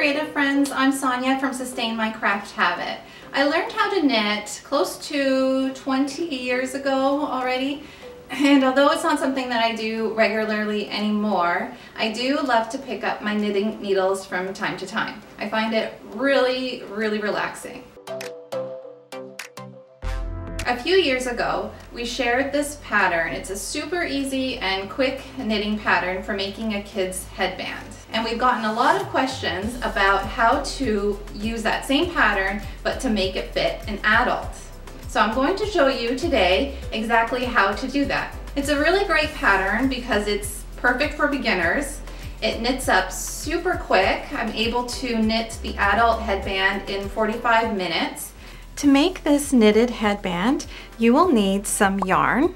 creative friends, I'm Sonia from Sustain My Craft Habit. I learned how to knit close to 20 years ago already and although it's not something that I do regularly anymore, I do love to pick up my knitting needles from time to time. I find it really, really relaxing. A few years ago, we shared this pattern. It's a super easy and quick knitting pattern for making a kid's headband. And we've gotten a lot of questions about how to use that same pattern, but to make it fit an adult. So I'm going to show you today exactly how to do that. It's a really great pattern because it's perfect for beginners. It knits up super quick. I'm able to knit the adult headband in 45 minutes to make this knitted headband, you will need some yarn.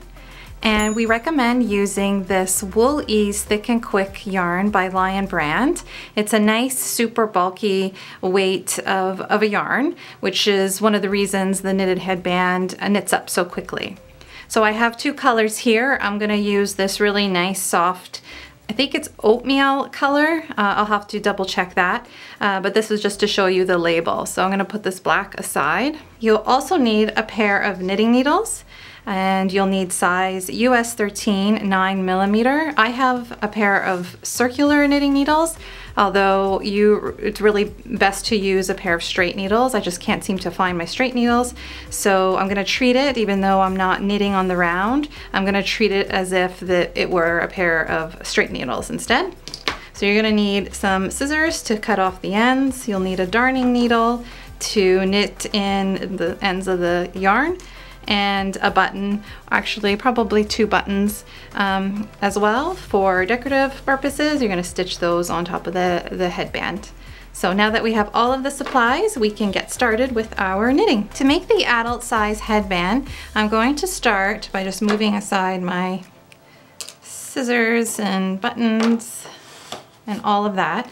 And we recommend using this Wool Ease Thick and Quick yarn by Lion Brand. It's a nice, super bulky weight of, of a yarn, which is one of the reasons the knitted headband knits up so quickly. So I have two colors here. I'm gonna use this really nice, soft I think it's oatmeal color. Uh, I'll have to double check that. Uh, but this is just to show you the label. So I'm gonna put this black aside. You'll also need a pair of knitting needles and you'll need size US 13 9 millimeter. I have a pair of circular knitting needles, although you it's really best to use a pair of straight needles. I just can't seem to find my straight needles. So I'm gonna treat it, even though I'm not knitting on the round, I'm gonna treat it as if the, it were a pair of straight needles instead. So you're gonna need some scissors to cut off the ends. You'll need a darning needle to knit in the ends of the yarn and a button, actually probably two buttons um, as well for decorative purposes. You're gonna stitch those on top of the, the headband. So now that we have all of the supplies, we can get started with our knitting. To make the adult size headband, I'm going to start by just moving aside my scissors and buttons and all of that.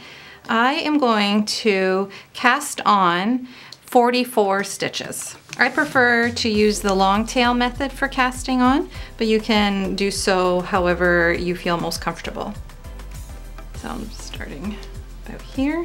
I am going to cast on 44 stitches. I prefer to use the long tail method for casting on, but you can do so however you feel most comfortable. So I'm starting about here.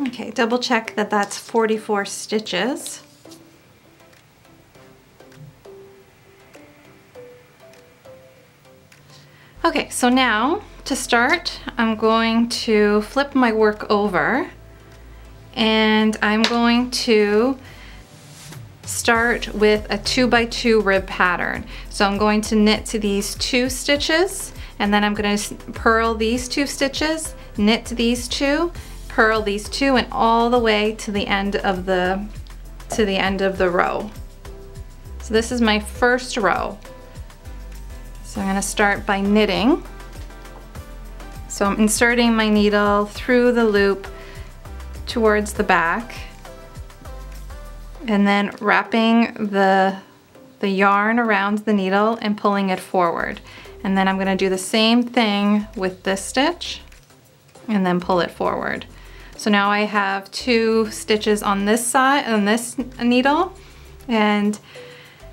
Okay, double check that that's 44 stitches. Okay, so now to start, I'm going to flip my work over and I'm going to start with a two by two rib pattern. So I'm going to knit to these two stitches and then I'm going to purl these two stitches, knit to these two, purl these two and all the way to the end of the to the end of the row. So this is my first row. So I'm gonna start by knitting. So I'm inserting my needle through the loop towards the back and then wrapping the, the yarn around the needle and pulling it forward. And then I'm gonna do the same thing with this stitch and then pull it forward. So now I have two stitches on this side, on this needle, and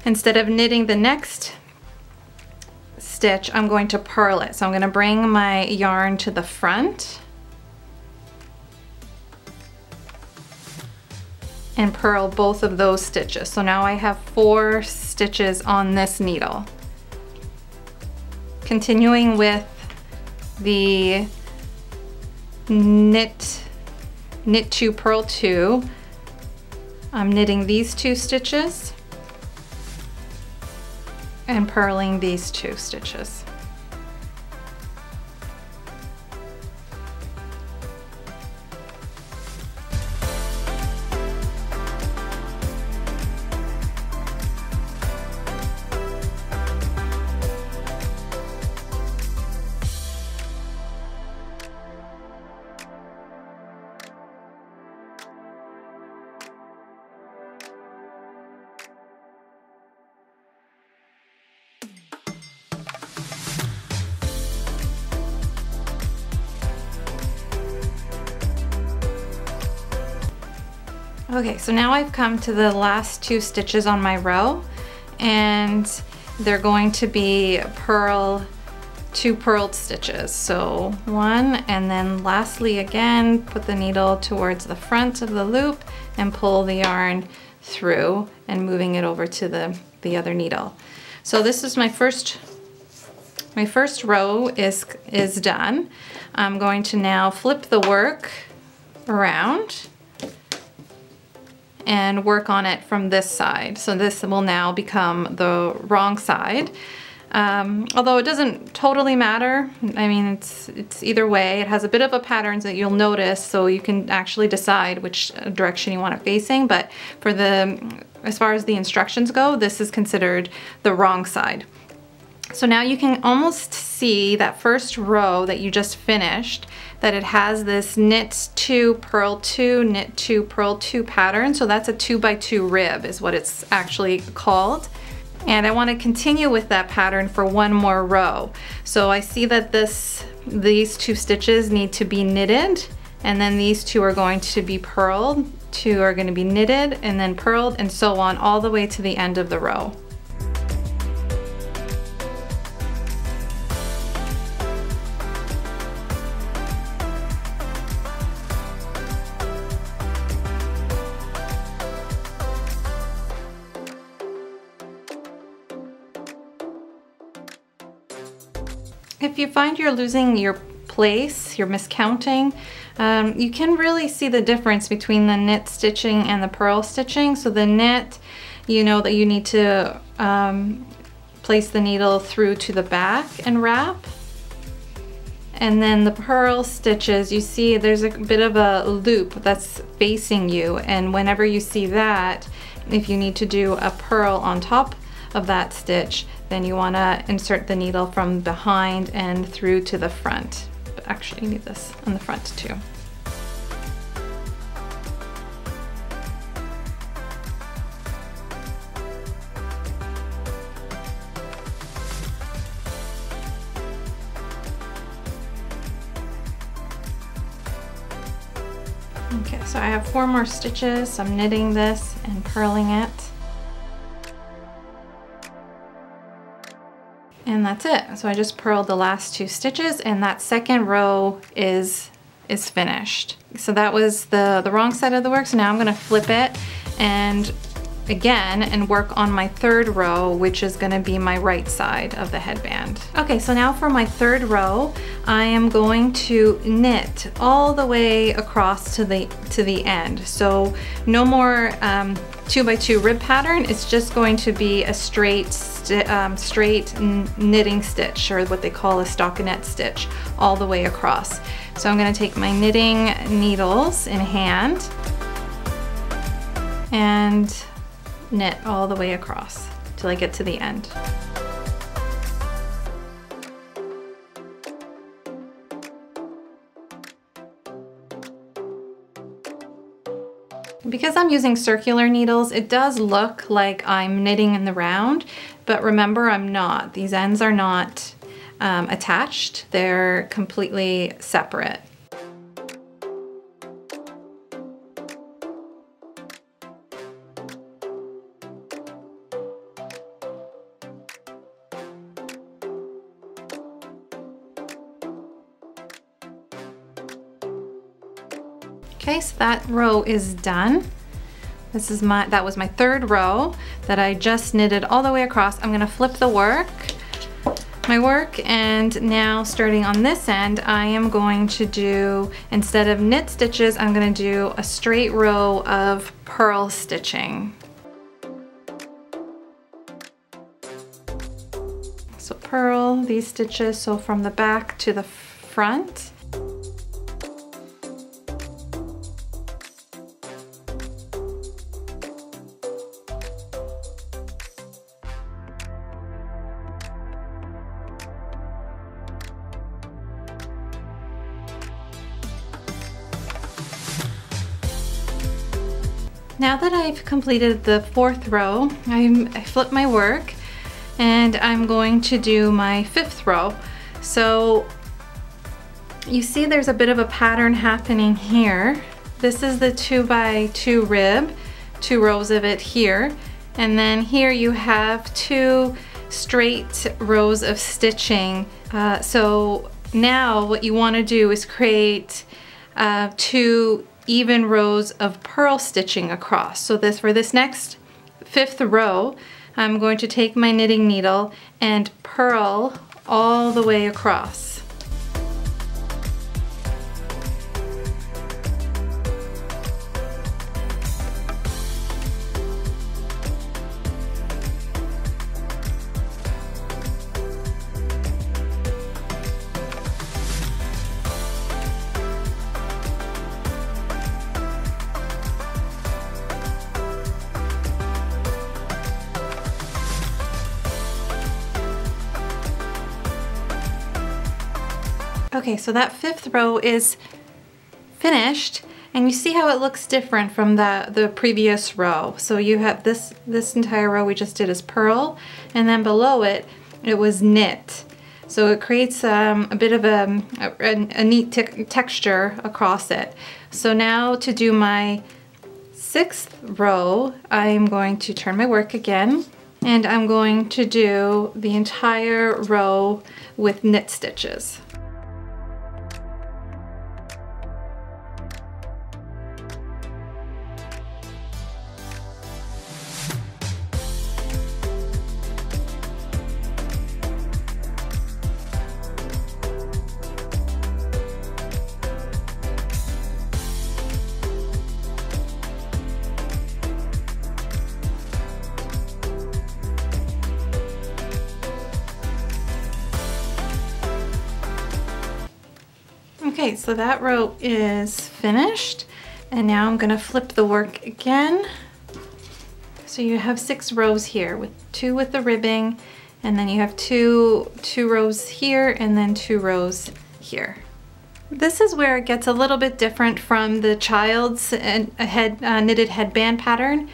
instead of knitting the next stitch, I'm going to purl it. So I'm gonna bring my yarn to the front and purl both of those stitches. So now I have four stitches on this needle. Continuing with the knit knit two, purl two. I'm knitting these two stitches and purling these two stitches. Okay, so now I've come to the last two stitches on my row and they're going to be purl, two purled stitches. So one and then lastly again, put the needle towards the front of the loop and pull the yarn through and moving it over to the, the other needle. So this is my first my first row is, is done. I'm going to now flip the work around and work on it from this side. So this will now become the wrong side. Um, although it doesn't totally matter. I mean, it's, it's either way. It has a bit of a pattern that you'll notice so you can actually decide which direction you want it facing. But for the, as far as the instructions go, this is considered the wrong side. So now you can almost see that first row that you just finished that it has this knit two, purl two, knit two, purl two pattern. So that's a two by two rib is what it's actually called. And I want to continue with that pattern for one more row. So I see that this, these two stitches need to be knitted and then these two are going to be purled, two are going to be knitted and then purled and so on all the way to the end of the row. You find you're losing your place, you're miscounting, um, you can really see the difference between the knit stitching and the purl stitching. So the knit, you know that you need to um, place the needle through to the back and wrap. And then the purl stitches, you see there's a bit of a loop that's facing you. And whenever you see that, if you need to do a purl on top of that stitch, then you want to insert the needle from behind and through to the front. But actually you need this on the front too. Okay, so I have four more stitches. I'm knitting this and purling it. And that's it. So I just purled the last two stitches and that second row is is finished. So that was the, the wrong side of the work. So now I'm gonna flip it and again and work on my third row, which is gonna be my right side of the headband. Okay, so now for my third row, I am going to knit all the way across to the, to the end. So no more um, two by two rib pattern, it's just going to be a straight, um, straight knitting stitch or what they call a stockinette stitch all the way across. So I'm gonna take my knitting needles in hand and knit all the way across till I get to the end. Because I'm using circular needles, it does look like I'm knitting in the round, but remember I'm not. These ends are not um, attached, they're completely separate. Okay, so that row is done. This is my, that was my third row that I just knitted all the way across. I'm gonna flip the work, my work, and now starting on this end, I am going to do, instead of knit stitches, I'm gonna do a straight row of purl stitching. So purl these stitches, so from the back to the front. Completed the fourth row, I'm, I flip my work and I'm going to do my fifth row. So you see there's a bit of a pattern happening here. this is the two by two rib, two rows of it here. And then here you have two straight rows of stitching. Uh, so now what you wanna do is create uh, two even rows of purl stitching across. So this for this next fifth row, I'm going to take my knitting needle and purl all the way across. Okay, so that fifth row is finished and you see how it looks different from the, the previous row. So you have this, this entire row we just did is purl and then below it, it was knit. So it creates um, a bit of a, a, a neat te texture across it. So now to do my sixth row, I'm going to turn my work again and I'm going to do the entire row with knit stitches. So that row is finished. And now I'm gonna flip the work again. So you have six rows here with two with the ribbing and then you have two, two rows here and then two rows here. This is where it gets a little bit different from the child's head, uh, knitted headband pattern.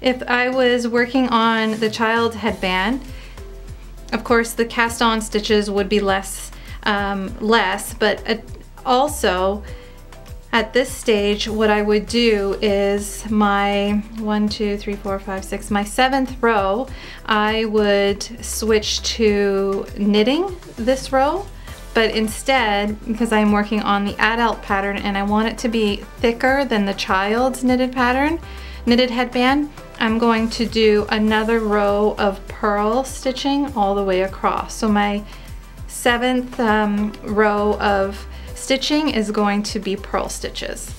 If I was working on the child headband, of course the cast on stitches would be less um, less, but uh, also at this stage, what I would do is my one, two, three, four, five, six, my seventh row, I would switch to knitting this row, but instead, because I'm working on the adult pattern and I want it to be thicker than the child's knitted pattern, knitted headband, I'm going to do another row of purl stitching all the way across. So my seventh um, row of stitching is going to be purl stitches.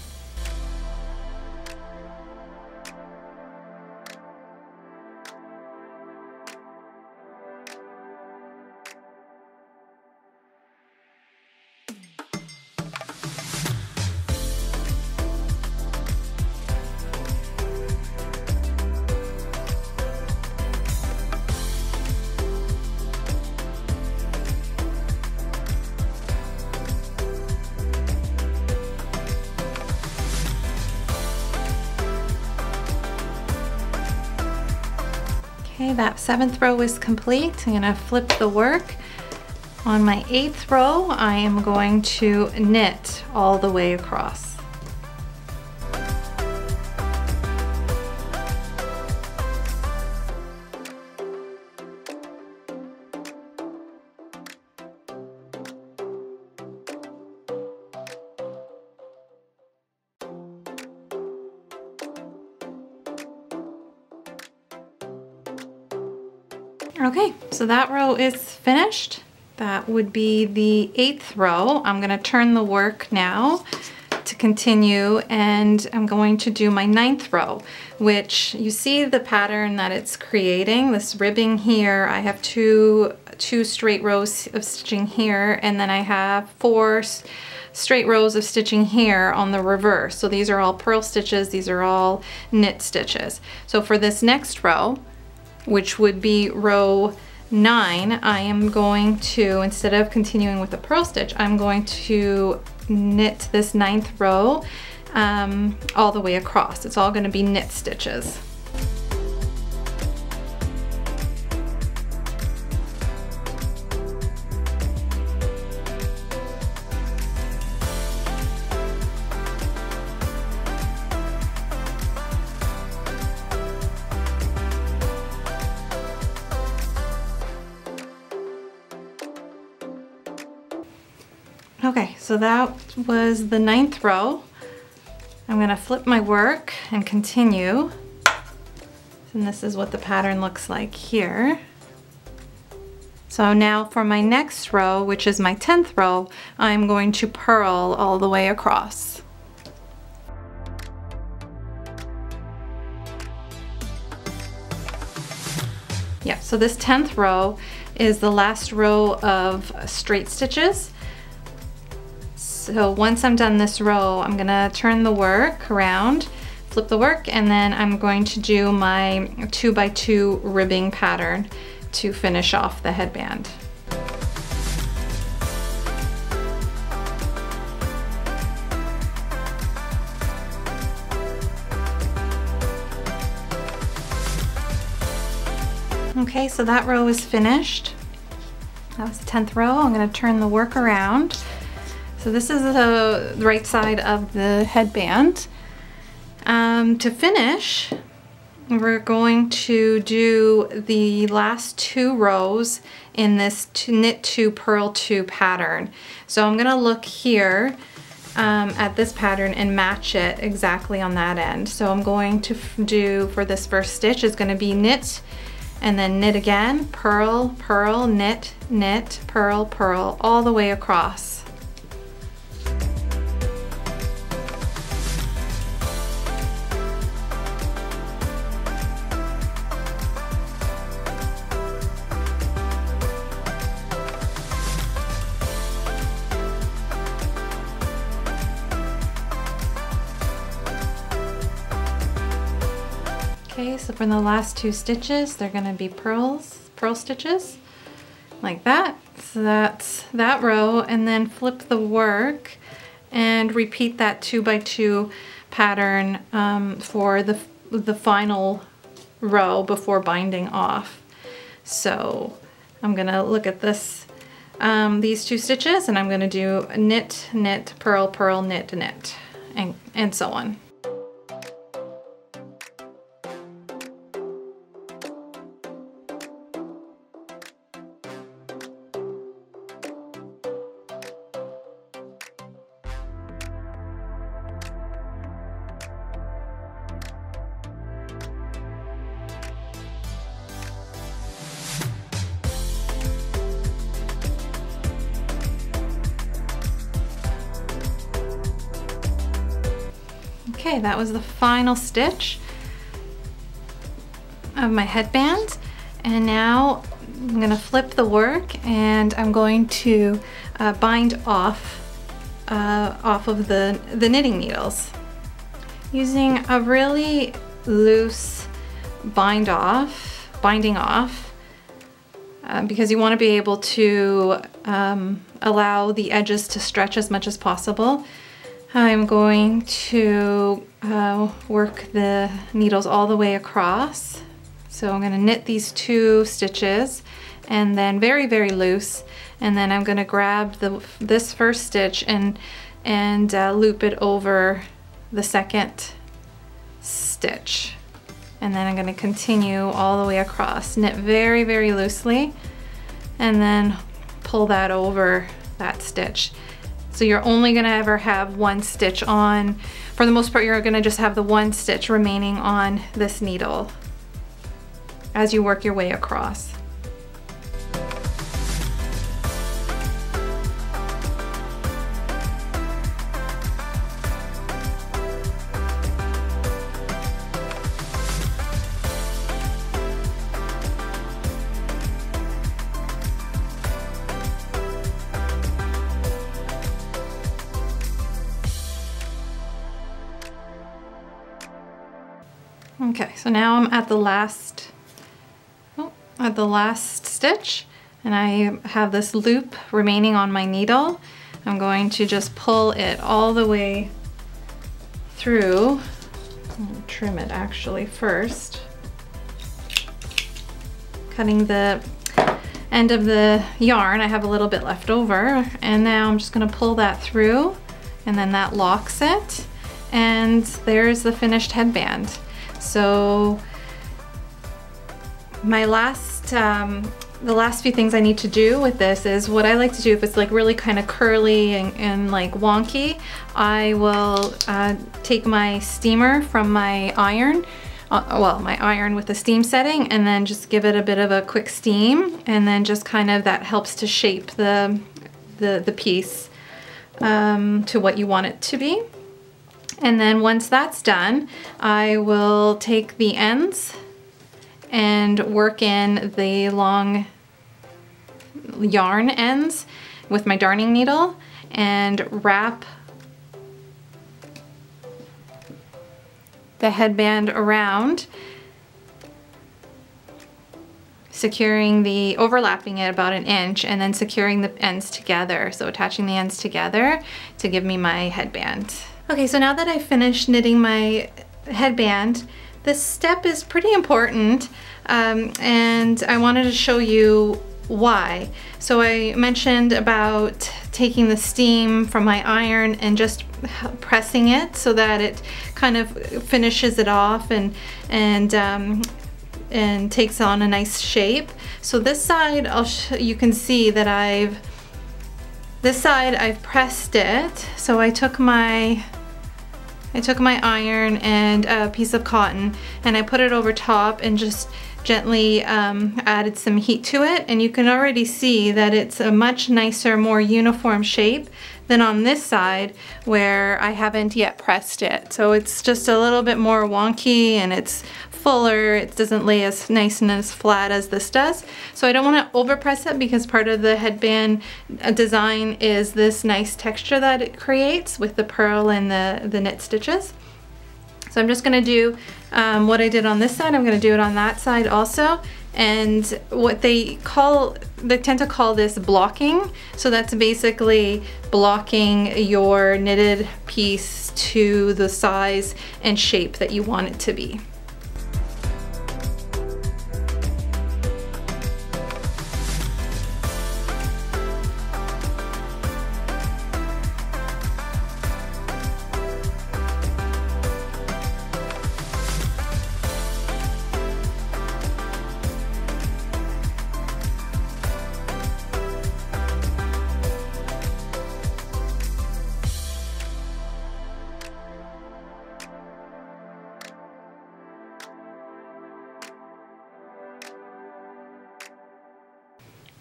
That seventh row is complete. I'm gonna flip the work. On my eighth row, I am going to knit all the way across. That row is finished. That would be the eighth row. I'm gonna turn the work now to continue and I'm going to do my ninth row, which you see the pattern that it's creating, this ribbing here. I have two, two straight rows of stitching here and then I have four straight rows of stitching here on the reverse. So these are all purl stitches, these are all knit stitches. So for this next row, which would be row nine, I am going to, instead of continuing with a purl stitch, I'm going to knit this ninth row um, all the way across. It's all gonna be knit stitches. So that was the ninth row. I'm gonna flip my work and continue. And this is what the pattern looks like here. So now for my next row, which is my 10th row, I'm going to purl all the way across. Yeah, so this 10th row is the last row of straight stitches. So once I'm done this row, I'm gonna turn the work around, flip the work, and then I'm going to do my two by two ribbing pattern to finish off the headband. Okay, so that row is finished. That was the 10th row. I'm gonna turn the work around. So this is the right side of the headband. Um, to finish, we're going to do the last two rows in this knit two purl two pattern. So I'm gonna look here um, at this pattern and match it exactly on that end. So I'm going to do for this first stitch is gonna be knit and then knit again, purl, purl, knit, knit, purl, purl, all the way across. For the last two stitches, they're gonna be purls, purl stitches, like that. So that's that row, and then flip the work and repeat that two by two pattern um, for the, the final row before binding off. So I'm gonna look at this, um, these two stitches, and I'm gonna do knit, knit, purl, purl, knit, knit, and, and so on. That was the final stitch of my headband. And now I'm gonna flip the work and I'm going to uh, bind off uh, off of the, the knitting needles. Using a really loose bind off, binding off, uh, because you wanna be able to um, allow the edges to stretch as much as possible. I'm going to uh, work the needles all the way across. So I'm gonna knit these two stitches and then very, very loose. And then I'm gonna grab the this first stitch and, and uh, loop it over the second stitch. And then I'm gonna continue all the way across. Knit very, very loosely and then pull that over that stitch. So you're only gonna ever have one stitch on. For the most part, you're gonna just have the one stitch remaining on this needle as you work your way across. So at the last, oh, at the last stitch and I have this loop remaining on my needle. I'm going to just pull it all the way through. trim it actually first. Cutting the end of the yarn, I have a little bit left over and now I'm just gonna pull that through and then that locks it and there's the finished headband. So my last um, the last few things I need to do with this is what I like to do if it's like really kind of curly and, and like wonky, I will uh, take my steamer from my iron, uh, well, my iron with the steam setting and then just give it a bit of a quick steam and then just kind of that helps to shape the, the, the piece um, to what you want it to be. And then once that's done, I will take the ends and work in the long yarn ends with my darning needle and wrap the headband around securing the, overlapping it about an inch and then securing the ends together. So attaching the ends together to give me my headband. Okay, so now that I've finished knitting my headband, this step is pretty important um, and I wanted to show you why. So I mentioned about taking the steam from my iron and just pressing it so that it kind of finishes it off and and um, and takes on a nice shape. So this side I'll you can see that I've this side I've pressed it. So I took my I took my iron and a piece of cotton and I put it over top and just gently um, added some heat to it and you can already see that it's a much nicer, more uniform shape than on this side where I haven't yet pressed it. So it's just a little bit more wonky and it's fuller. It doesn't lay as nice and as flat as this does. So I don't want to overpress it because part of the headband uh, design is this nice texture that it creates with the purl and the, the knit stitches. So I'm just gonna do um, what I did on this side, I'm gonna do it on that side also. And what they call, they tend to call this blocking. So that's basically blocking your knitted piece to the size and shape that you want it to be.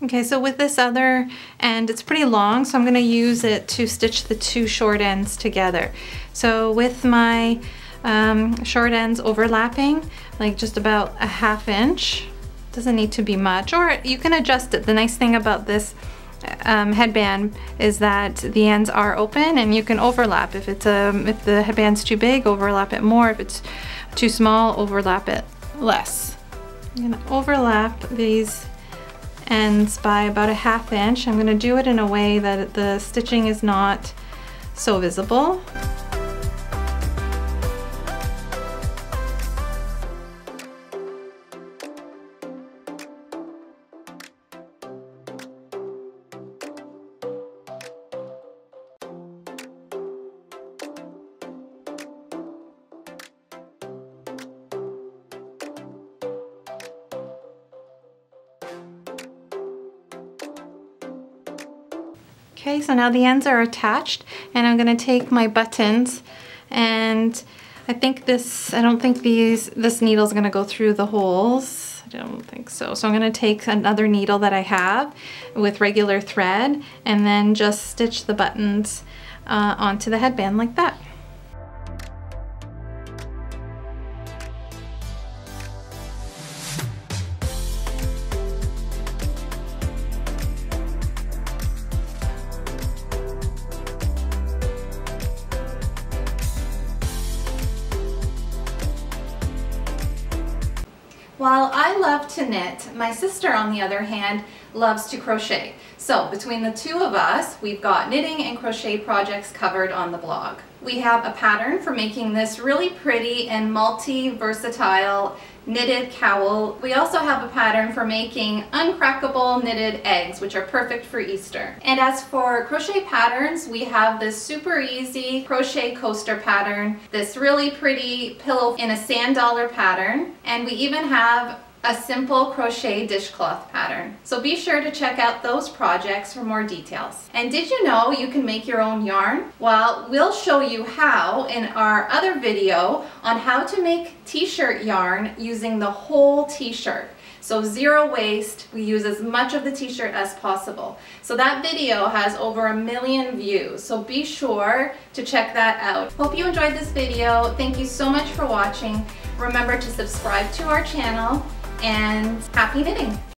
Okay, so with this other end, it's pretty long, so I'm gonna use it to stitch the two short ends together. So with my um, short ends overlapping, like just about a half inch, doesn't need to be much, or you can adjust it. The nice thing about this um, headband is that the ends are open and you can overlap. If it's um, if the headband's too big, overlap it more. If it's too small, overlap it less. I'm gonna overlap these ends by about a half inch. I'm gonna do it in a way that the stitching is not so visible. So now the ends are attached and I'm gonna take my buttons and I think this, I don't think these, this needle is gonna go through the holes. I don't think so. So I'm gonna take another needle that I have with regular thread and then just stitch the buttons uh, onto the headband like that. Knit, my sister on the other hand loves to crochet. So between the two of us, we've got knitting and crochet projects covered on the blog. We have a pattern for making this really pretty and multi-versatile knitted cowl. We also have a pattern for making uncrackable knitted eggs, which are perfect for Easter. And as for crochet patterns, we have this super easy crochet coaster pattern, this really pretty pillow in a sand dollar pattern, and we even have a simple crochet dishcloth pattern. So be sure to check out those projects for more details. And did you know you can make your own yarn? Well, we'll show you how in our other video on how to make t-shirt yarn using the whole t-shirt. So zero waste, we use as much of the t-shirt as possible. So that video has over a million views, so be sure to check that out. Hope you enjoyed this video. Thank you so much for watching. Remember to subscribe to our channel and happy knitting!